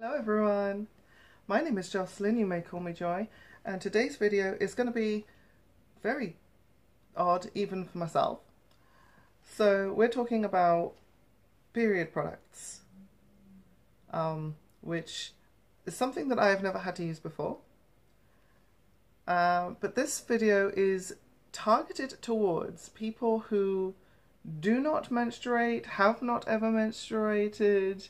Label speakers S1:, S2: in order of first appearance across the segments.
S1: Hello everyone, my name is Joycelin, you may call me Joy, and today's video is going to be very odd even for myself. So we're talking about period products, um, which is something that I have never had to use before. Uh, but this video is targeted towards people who do not menstruate, have not ever menstruated,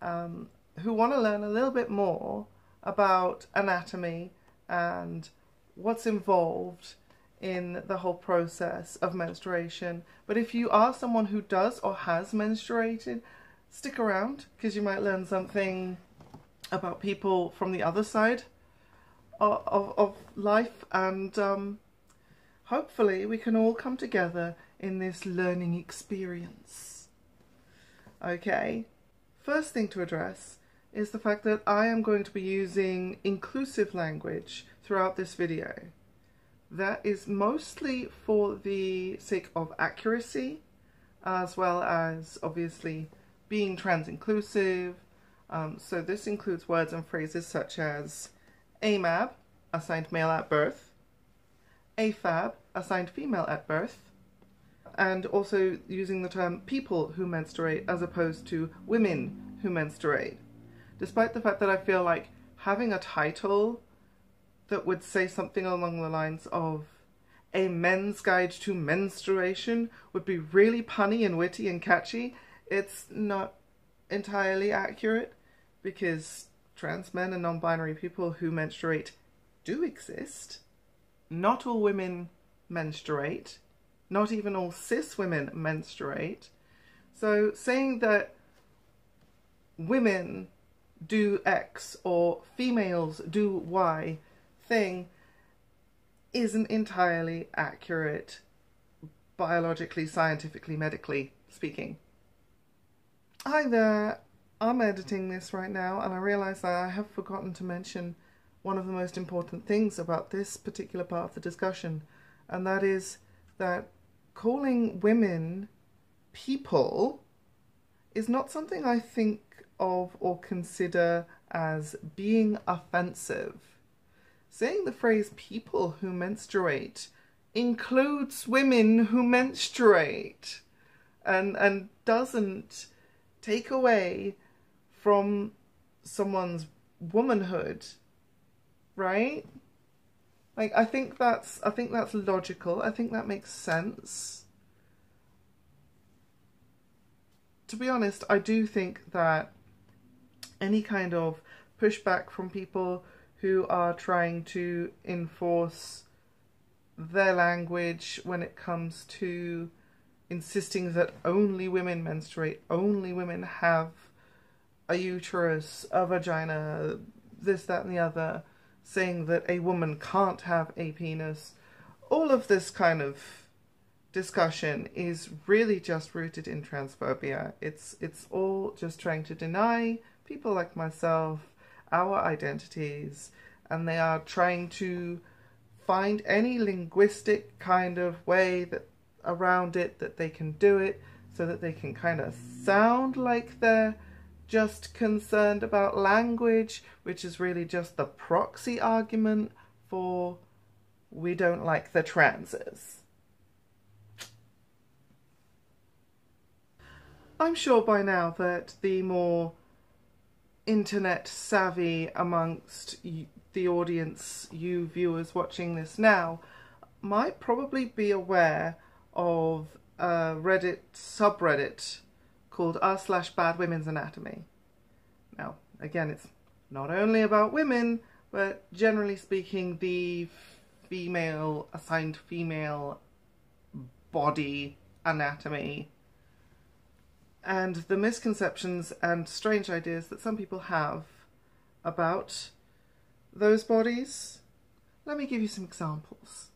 S1: um, who want to learn a little bit more about anatomy and what's involved in the whole process of menstruation. But if you are someone who does or has menstruated, stick around because you might learn something about people from the other side of, of, life and um, hopefully we can all come together in this learning experience. Okay, first thing to address is the fact that I am going to be using inclusive language throughout this video. That is mostly for the sake of accuracy, as well as obviously being trans-inclusive. Um, so this includes words and phrases such as AMAB, assigned male at birth, AFAB, assigned female at birth, and also using the term people who menstruate as opposed to women who menstruate despite the fact that I feel like having a title that would say something along the lines of a men's guide to menstruation would be really punny and witty and catchy, it's not entirely accurate because trans men and non-binary people who menstruate do exist. Not all women menstruate. Not even all cis women menstruate. So saying that women do X or females do Y thing isn't entirely accurate biologically, scientifically, medically speaking. Hi there, I'm editing this right now and I realise that I have forgotten to mention one of the most important things about this particular part of the discussion and that is that calling women people is not something I think of or consider as being offensive. Saying the phrase people who menstruate includes women who menstruate and and doesn't take away from someone's womanhood right? Like i think that's i think that's logical. I think that makes sense. To be honest i do think that any kind of pushback from people who are trying to enforce their language when it comes to insisting that only women menstruate, only women have a uterus, a vagina, this, that, and the other, saying that a woman can't have a penis. All of this kind of discussion is really just rooted in transphobia. It's it's all just trying to deny people like myself, our identities, and they are trying to find any linguistic kind of way that around it that they can do it so that they can kind of sound like they're just concerned about language, which is really just the proxy argument for we don't like the transes. I'm sure by now that the more internet savvy amongst the audience, you viewers watching this now, might probably be aware of a Reddit subreddit called r slash bad women's anatomy. Now, again, it's not only about women, but generally speaking, the female, assigned female body anatomy and the misconceptions and strange ideas that some people have about those bodies. Let me give you some examples.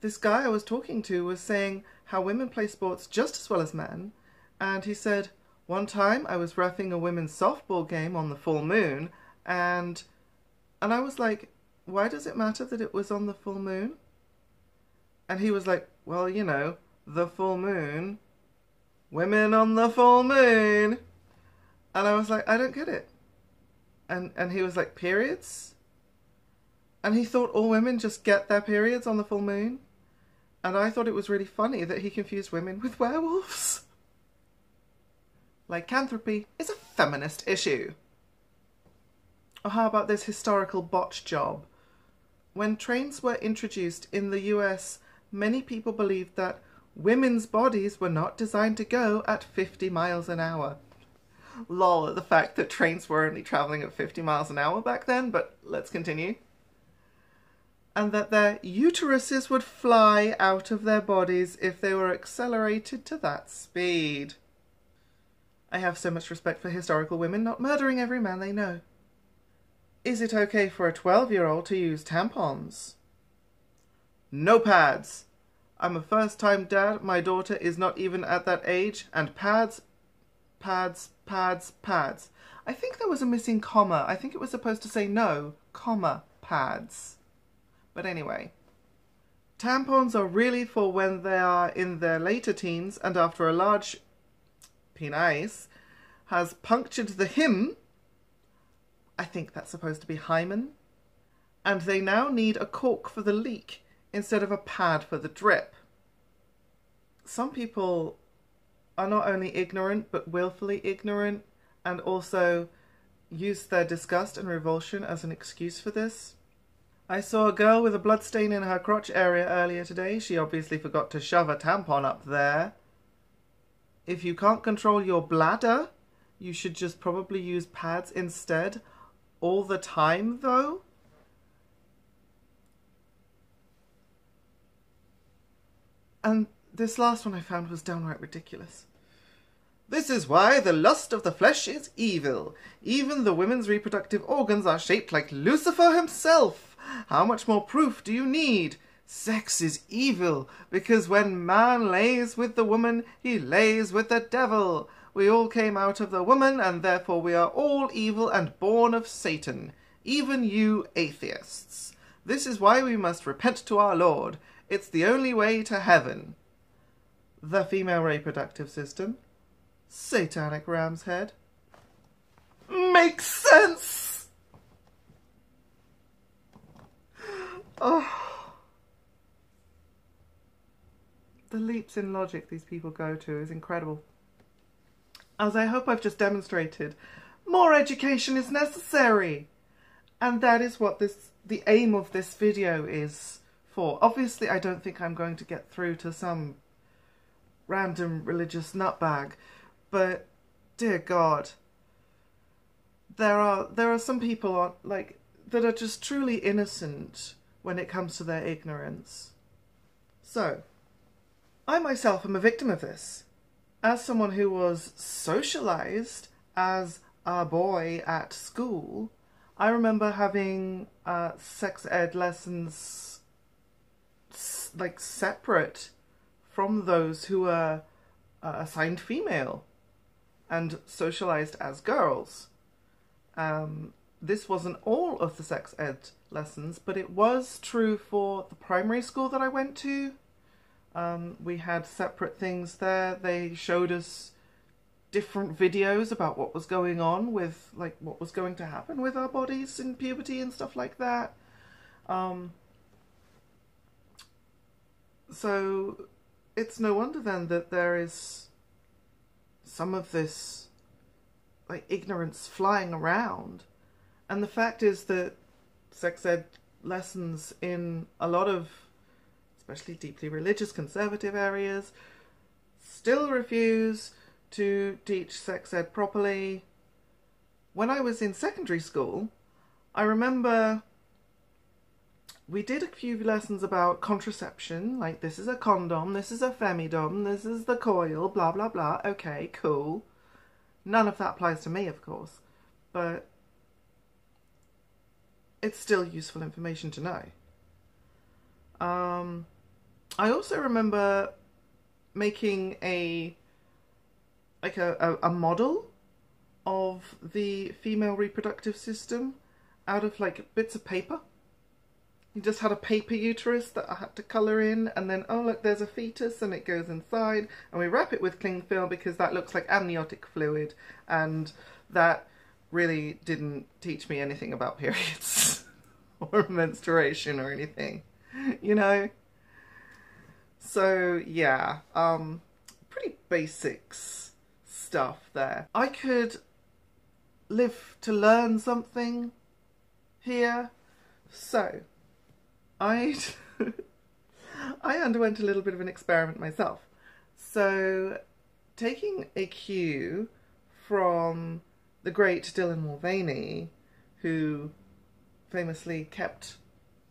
S1: This guy I was talking to was saying how women play sports just as well as men, and he said, one time I was refing a women's softball game on the full moon, and and I was like, why does it matter that it was on the full moon? And he was like, well, you know, the full moon women on the full moon. And I was like, I don't get it. And and he was like, periods? And he thought all women just get their periods on the full moon. And I thought it was really funny that he confused women with werewolves. Lycanthropy is a feminist issue. Or how about this historical botch job? When trains were introduced in the US, many people believed that women's bodies were not designed to go at 50 miles an hour. Lol at the fact that trains were only travelling at 50 miles an hour back then, but let's continue. And that their uteruses would fly out of their bodies if they were accelerated to that speed. I have so much respect for historical women not murdering every man they know. Is it okay for a 12 year old to use tampons? No pads. I'm a first time dad, my daughter is not even at that age, and pads, pads, pads, pads. I think there was a missing comma. I think it was supposed to say no, comma, pads. But anyway. Tampons are really for when they are in their later teens and after a large penis has punctured the hymn. I think that's supposed to be hymen. And they now need a cork for the leak instead of a pad for the drip. Some people are not only ignorant but willfully ignorant and also use their disgust and revulsion as an excuse for this. I saw a girl with a bloodstain in her crotch area earlier today. She obviously forgot to shove a tampon up there. If you can't control your bladder, you should just probably use pads instead. All the time, though? And this last one I found was downright ridiculous. This is why the lust of the flesh is evil. Even the women's reproductive organs are shaped like Lucifer himself. How much more proof do you need? Sex is evil, because when man lays with the woman, he lays with the devil. We all came out of the woman, and therefore we are all evil and born of Satan, even you atheists. This is why we must repent to our Lord. It's the only way to heaven. The female reproductive system. Satanic ram's head. Makes sense! Oh. The leaps in logic these people go to is incredible. As I hope I've just demonstrated, more education is necessary. And that is what this the aim of this video is for. Obviously, I don't think I'm going to get through to some random religious nutbag, but dear God, there are there are some people on, like that are just truly innocent when it comes to their ignorance. So, I myself am a victim of this. As someone who was socialized as a boy at school, I remember having uh, sex ed lessons like separate from those who are uh, assigned female and socialized as girls. Um, this wasn't all of the sex ed lessons, but it was true for the primary school that I went to. Um, we had separate things there. They showed us different videos about what was going on with, like, what was going to happen with our bodies in puberty and stuff like that. Um, so it's no wonder then that there is some of this like ignorance flying around. And the fact is that sex ed lessons in a lot of especially deeply religious conservative areas still refuse to teach sex ed properly. When I was in secondary school, I remember we did a few lessons about contraception, like this is a condom, this is a femidom, this is the coil, blah blah blah. Okay, cool. None of that applies to me, of course, but it's still useful information to know. Um, I also remember making a like a, a, a model of the female reproductive system out of like bits of paper you just had a paper uterus that I had to colour in and then, oh look, there's a fetus and it goes inside and we wrap it with cling film because that looks like amniotic fluid and that really didn't teach me anything about periods or menstruation or anything, you know? So, yeah, um, pretty basics stuff there. I could live to learn something here. So, I I underwent a little bit of an experiment myself. So, taking a cue from the great Dylan Mulvaney, who famously kept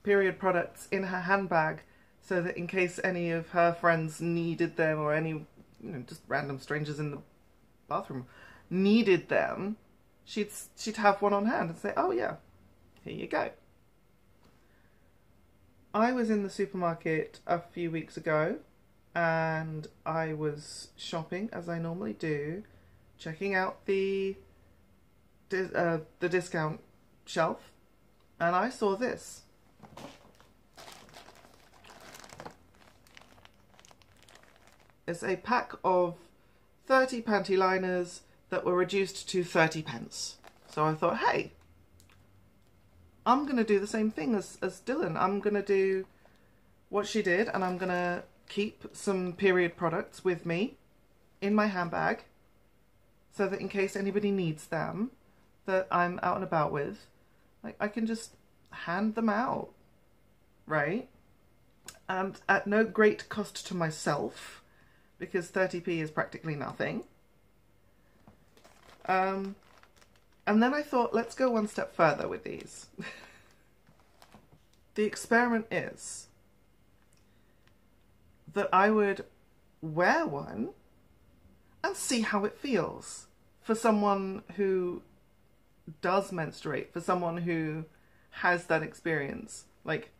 S1: period products in her handbag so that in case any of her friends needed them or any you know just random strangers in the bathroom needed them she'd she'd have one on hand and say oh yeah here you go I was in the supermarket a few weeks ago and I was shopping as I normally do checking out the uh, the discount shelf and I saw this. It's a pack of 30 panty liners that were reduced to 30 pence. So I thought, hey, I'm going to do the same thing as, as Dylan. I'm going to do what she did and I'm going to keep some period products with me in my handbag so that in case anybody needs them that I'm out and about with, like I can just hand them out, right? And at no great cost to myself, because 30p is practically nothing. Um, and then I thought, let's go one step further with these. the experiment is that I would wear one and see how it feels for someone who does menstruate, for someone who has that experience. Like,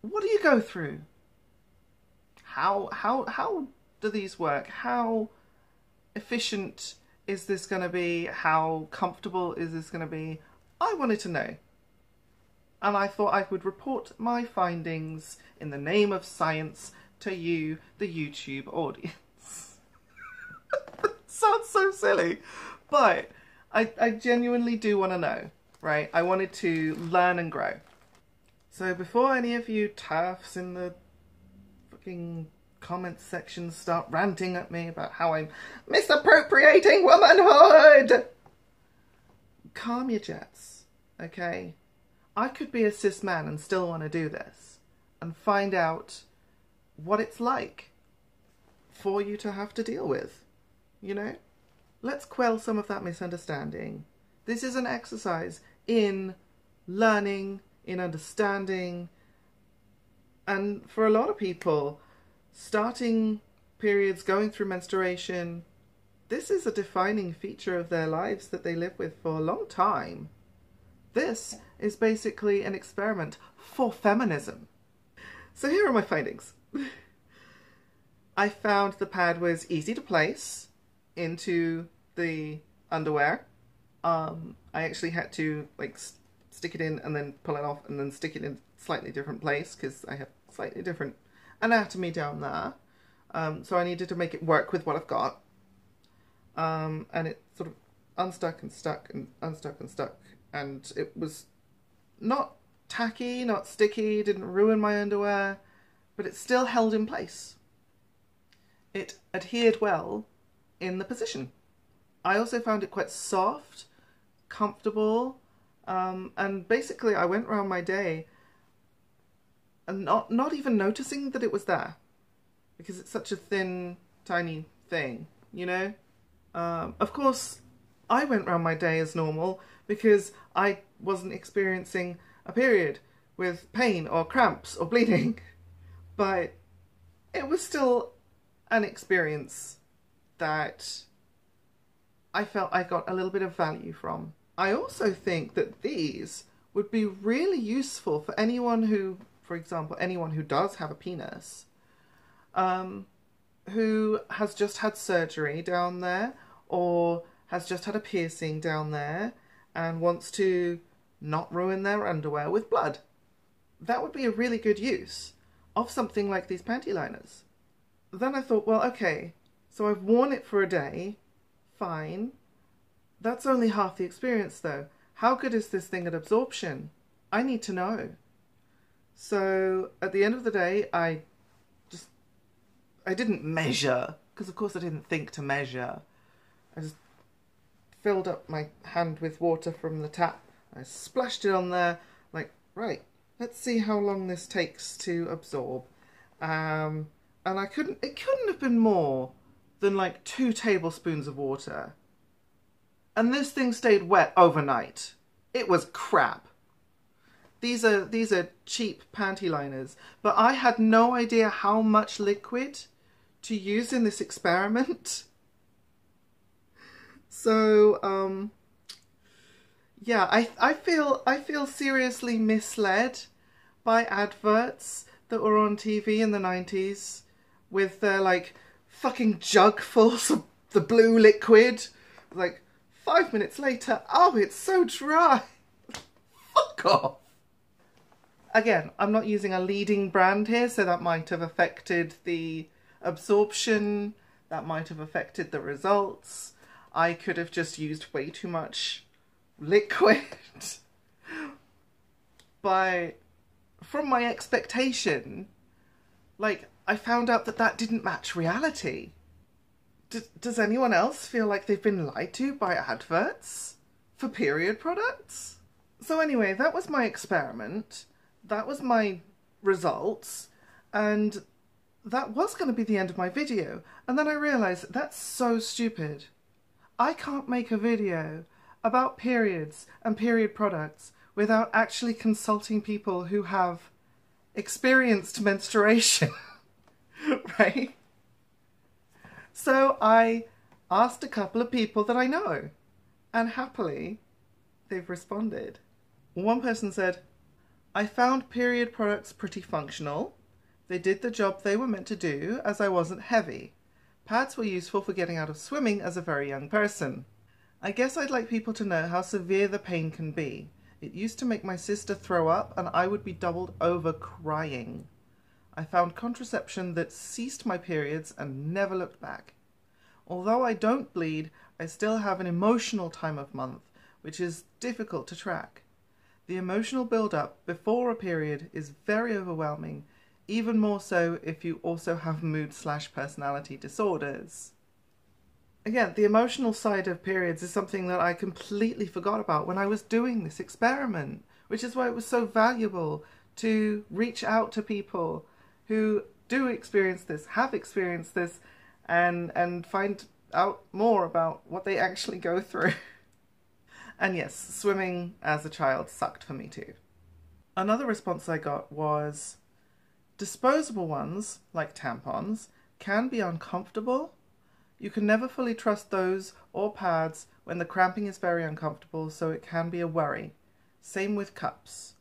S1: what do you go through? How how how do these work? How efficient is this going to be? How comfortable is this going to be? I wanted to know. And I thought I would report my findings in the name of science to you, the YouTube audience. Sounds so silly, but I, I genuinely do want to know, right? I wanted to learn and grow. So before any of you TERFs in the fucking comments section start ranting at me about how I'm misappropriating womanhood, calm your jets, okay? I could be a cis man and still want to do this and find out what it's like for you to have to deal with, you know? let's quell some of that misunderstanding. This is an exercise in learning, in understanding, and for a lot of people, starting periods, going through menstruation, this is a defining feature of their lives that they live with for a long time. This is basically an experiment for feminism. So here are my findings. I found the pad was easy to place into the underwear. Um, I actually had to like stick it in and then pull it off and then stick it in a slightly different place because I have slightly different anatomy down there. Um, so I needed to make it work with what I've got. Um, and it sort of unstuck and stuck and unstuck and stuck. And it was not tacky, not sticky, didn't ruin my underwear, but it still held in place. It adhered well in the position. I also found it quite soft, comfortable, um, and basically I went around my day and not, not even noticing that it was there because it's such a thin, tiny thing, you know? Um, of course, I went around my day as normal because I wasn't experiencing a period with pain or cramps or bleeding, but it was still an experience that I felt I got a little bit of value from. I also think that these would be really useful for anyone who, for example, anyone who does have a penis, um, who has just had surgery down there or has just had a piercing down there and wants to not ruin their underwear with blood. That would be a really good use of something like these panty liners. Then I thought, well, okay, so I've worn it for a day, fine. That's only half the experience though. How good is this thing at absorption? I need to know. So at the end of the day, I just, I didn't measure, because of course I didn't think to measure. I just filled up my hand with water from the tap. I splashed it on there, like, right, let's see how long this takes to absorb. Um, and I couldn't, it couldn't have been more than like two tablespoons of water. And this thing stayed wet overnight. It was crap. These are these are cheap panty liners, but I had no idea how much liquid to use in this experiment. So um yeah, I I feel I feel seriously misled by adverts that were on TV in the 90s with their like fucking jug full of the blue liquid. Like five minutes later, oh, it's so dry. Fuck off. Again, I'm not using a leading brand here, so that might have affected the absorption, that might have affected the results. I could have just used way too much liquid. but from my expectation, like, I found out that that didn't match reality. D does anyone else feel like they've been lied to by adverts for period products? So anyway, that was my experiment that was my results and that was going to be the end of my video. And then I realised that's so stupid. I can't make a video about periods and period products without actually consulting people who have experienced menstruation, right? So I asked a couple of people that I know and happily they've responded. One person said, I found period products pretty functional. They did the job they were meant to do as I wasn't heavy. Pads were useful for getting out of swimming as a very young person. I guess I'd like people to know how severe the pain can be. It used to make my sister throw up and I would be doubled over crying. I found contraception that ceased my periods and never looked back. Although I don't bleed, I still have an emotional time of month, which is difficult to track. The emotional build-up before a period is very overwhelming, even more so if you also have mood slash personality disorders. Again, the emotional side of periods is something that I completely forgot about when I was doing this experiment, which is why it was so valuable to reach out to people who do experience this, have experienced this, and, and find out more about what they actually go through. And yes, swimming as a child sucked for me too. Another response I got was disposable ones, like tampons, can be uncomfortable. You can never fully trust those or pads when the cramping is very uncomfortable, so it can be a worry. Same with cups.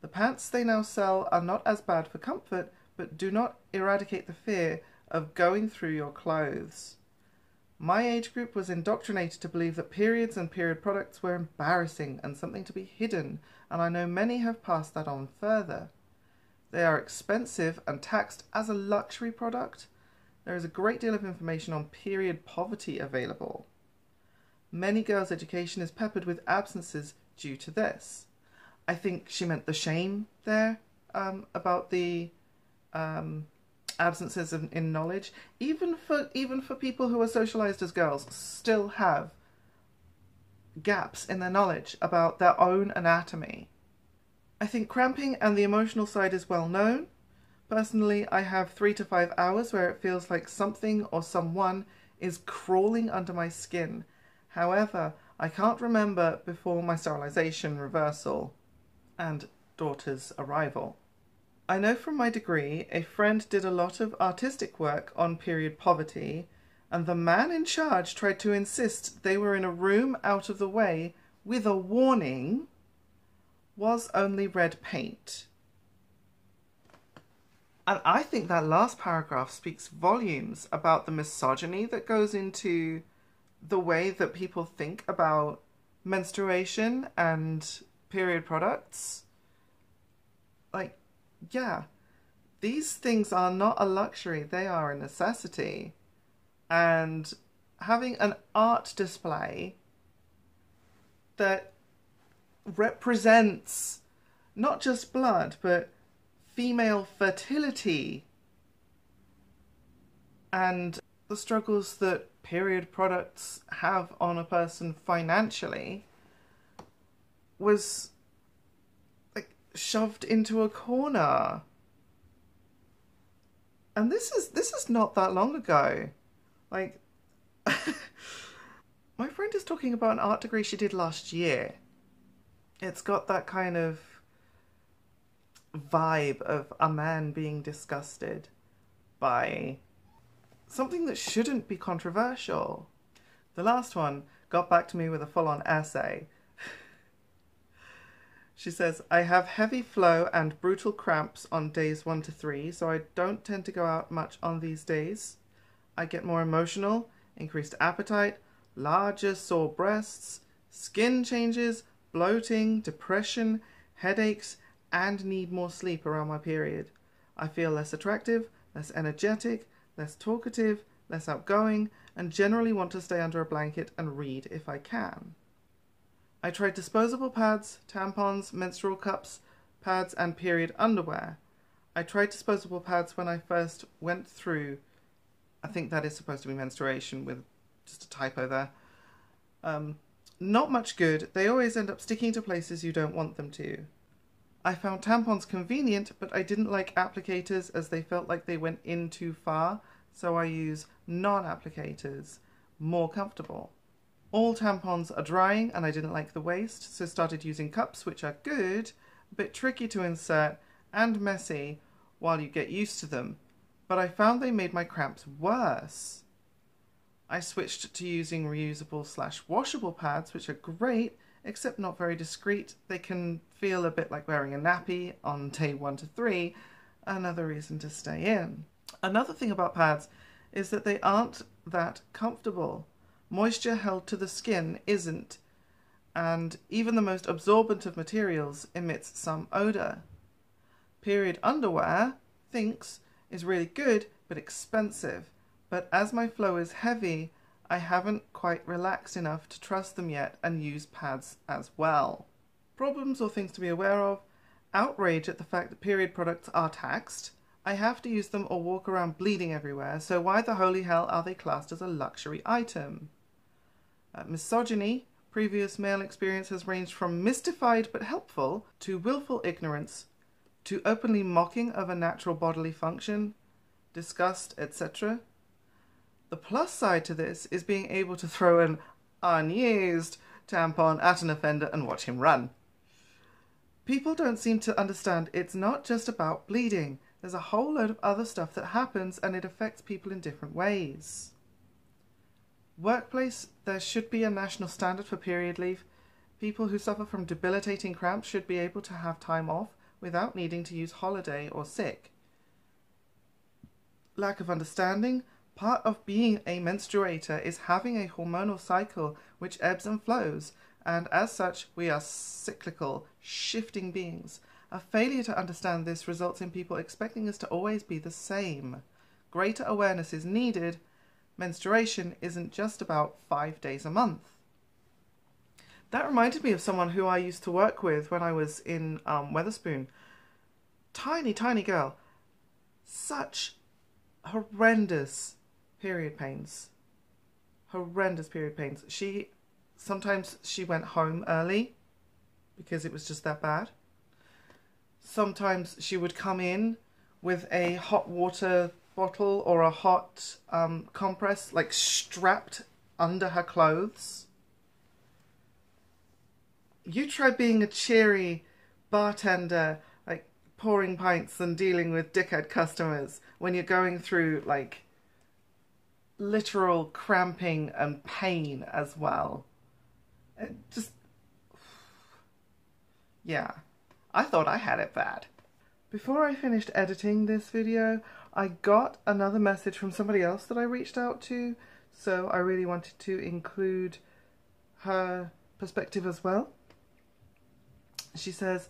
S1: The pants they now sell are not as bad for comfort, but do not eradicate the fear of going through your clothes. My age group was indoctrinated to believe that periods and period products were embarrassing and something to be hidden, and I know many have passed that on further. They are expensive and taxed as a luxury product. There is a great deal of information on period poverty available. Many girls' education is peppered with absences due to this. I think she meant the shame there um, about the um, absences in, in knowledge, even for even for people who are socialized as girls, still have gaps in their knowledge about their own anatomy. I think cramping and the emotional side is well known. Personally, I have three to five hours where it feels like something or someone is crawling under my skin. However, I can't remember before my sterilization reversal and daughter's arrival. I know from my degree a friend did a lot of artistic work on period poverty, and the man in charge tried to insist they were in a room out of the way with a warning was only red paint. And I think that last paragraph speaks volumes about the misogyny that goes into the way that people think about menstruation and period products. Yeah, these things are not a luxury, they are a necessity. And having an art display that represents not just blood, but female fertility and the struggles that period products have on a person financially was shoved into a corner. And this is this is not that long ago. Like my friend is talking about an art degree she did last year. It's got that kind of vibe of a man being disgusted by something that shouldn't be controversial. The last one got back to me with a full on essay. She says, I have heavy flow and brutal cramps on days one to three, so I don't tend to go out much on these days. I get more emotional, increased appetite, larger sore breasts, skin changes, bloating, depression, headaches, and need more sleep around my period. I feel less attractive, less energetic, less talkative, less outgoing, and generally want to stay under a blanket and read if I can. I tried disposable pads, tampons, menstrual cups, pads, and period underwear. I tried disposable pads when I first went through, I think that is supposed to be menstruation with just a typo there. Um, not much good. They always end up sticking to places you don't want them to. I found tampons convenient, but I didn't like applicators as they felt like they went in too far, so I use non-applicators, more comfortable. All tampons are drying and I didn't like the waste, so started using cups which are good, a bit tricky to insert and messy while you get used to them, but I found they made my cramps worse. I switched to using reusable slash washable pads, which are great, except not very discreet. They can feel a bit like wearing a nappy on day one to three, another reason to stay in. Another thing about pads is that they aren't that comfortable. Moisture held to the skin isn't, and even the most absorbent of materials emits some odour. Period underwear, thinks, is really good but expensive, but as my flow is heavy, I haven't quite relaxed enough to trust them yet and use pads as well. Problems or things to be aware of outrage at the fact that period products are taxed. I have to use them or walk around bleeding everywhere, so why the holy hell are they classed as a luxury item? Uh, misogyny. Previous male experience has ranged from mystified but helpful to willful ignorance to openly mocking of a natural bodily function, disgust, etc. The plus side to this is being able to throw an unused tampon at an offender and watch him run. People don't seem to understand it's not just about bleeding. There's a whole load of other stuff that happens and it affects people in different ways. Workplace, there should be a national standard for period leave. People who suffer from debilitating cramps should be able to have time off without needing to use holiday or sick. Lack of understanding, Part of being a menstruator is having a hormonal cycle which ebbs and flows, and as such, we are cyclical, shifting beings. A failure to understand this results in people expecting us to always be the same. Greater awareness is needed. Menstruation isn't just about five days a month. That reminded me of someone who I used to work with when I was in um, Wetherspoon. Tiny, tiny girl. Such horrendous period pains. Horrendous period pains. She sometimes she went home early because it was just that bad. Sometimes she would come in with a hot water bottle or a hot um, compress like strapped under her clothes. You try being a cheery bartender, like pouring pints and dealing with dickhead customers when you're going through like literal cramping and pain as well. It just, yeah, I thought I had it bad. Before I finished editing this video, I got another message from somebody else that I reached out to, so I really wanted to include her perspective as well. She says,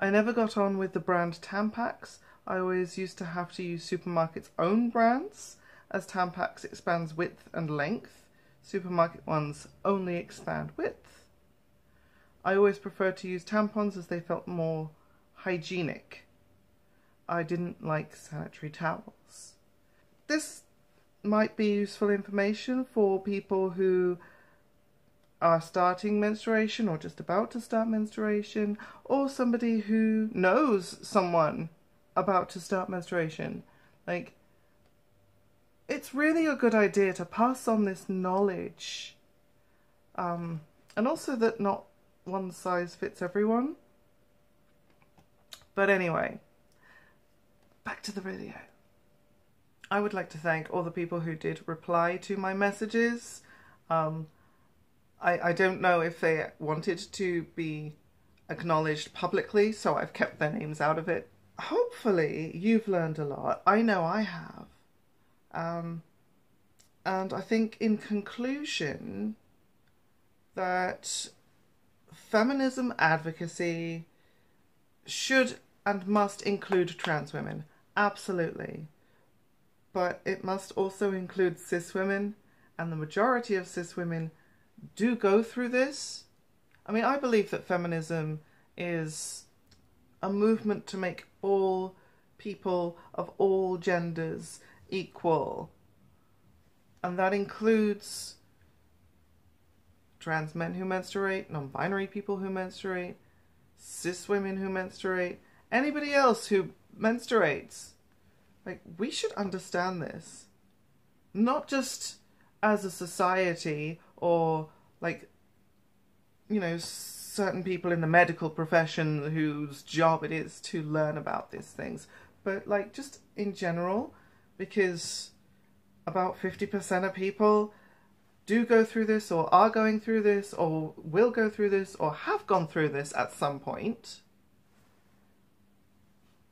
S1: I never got on with the brand Tampax. I always used to have to use supermarkets' own brands as Tampax expands width and length, supermarket ones only expand width. I always preferred to use tampons as they felt more hygienic. I didn't like sanitary towels. This might be useful information for people who are starting menstruation or just about to start menstruation, or somebody who knows someone about to start menstruation. Like, it's really a good idea to pass on this knowledge. Um, and also that not one size fits everyone. But anyway, to the video. I would like to thank all the people who did reply to my messages. Um, I, I don't know if they wanted to be acknowledged publicly, so I've kept their names out of it. Hopefully, you've learned a lot. I know I have. Um, and I think, in conclusion, that feminism advocacy should and must include trans women. Absolutely. But it must also include cis women, and the majority of cis women do go through this. I mean, I believe that feminism is a movement to make all people of all genders equal. And that includes trans men who menstruate, non binary people who menstruate, cis women who menstruate, anybody else who menstruates. Like, we should understand this. Not just as a society or like, you know, certain people in the medical profession whose job it is to learn about these things, but like just in general, because about 50% of people do go through this or are going through this or will go through this or have gone through this at some point.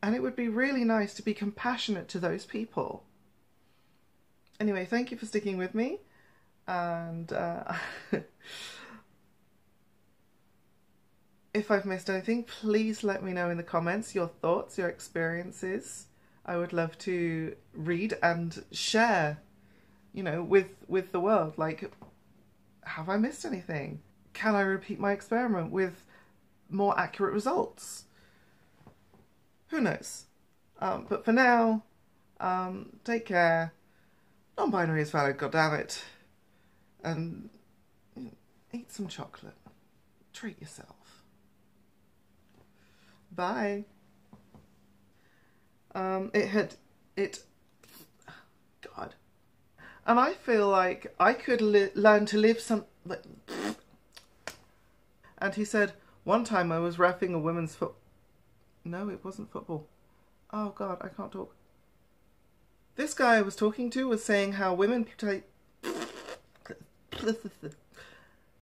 S1: And it would be really nice to be compassionate to those people. Anyway, thank you for sticking with me. And uh, if I've missed anything, please let me know in the comments your thoughts, your experiences. I would love to read and share you know, with with the world. Like, have I missed anything? Can I repeat my experiment with more accurate results? Who knows? Um, but for now, um, take care. Non-binary is valid, goddammit. And eat some chocolate. Treat yourself. Bye. Um, it had, it, God. And I feel like I could learn to live some. And he said, one time I was refing a women's foot. No, it wasn't football. Oh God, I can't talk. This guy I was talking to was saying how women play.